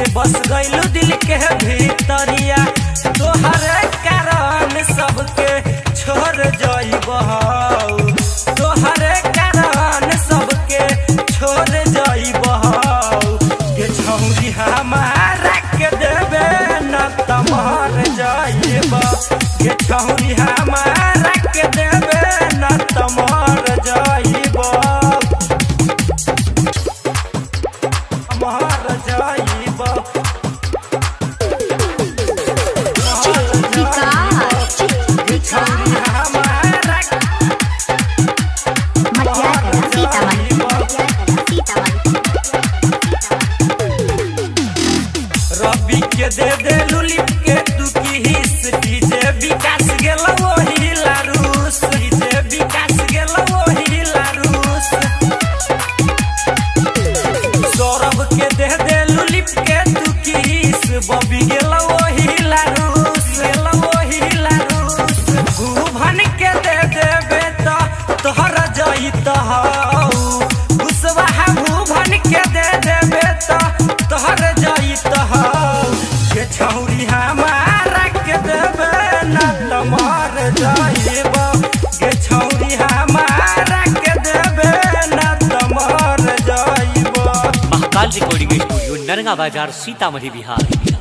से बस गइलो दिल के भीतरिया। तोहरे कारण सबके छोड़ जाइब। तोहरे कारण सबके छोड़ जाइब। के छौरी हमारा के देबे न तमहर जाइब। के छौरी हमारा के देबे न तमहर जाइब। महर दे दे लुलिप के तू की हिस डीजे विकास गेल वही तमर को स्टूडियो नरगा बाज़ार सीतामढ़ी बिहार।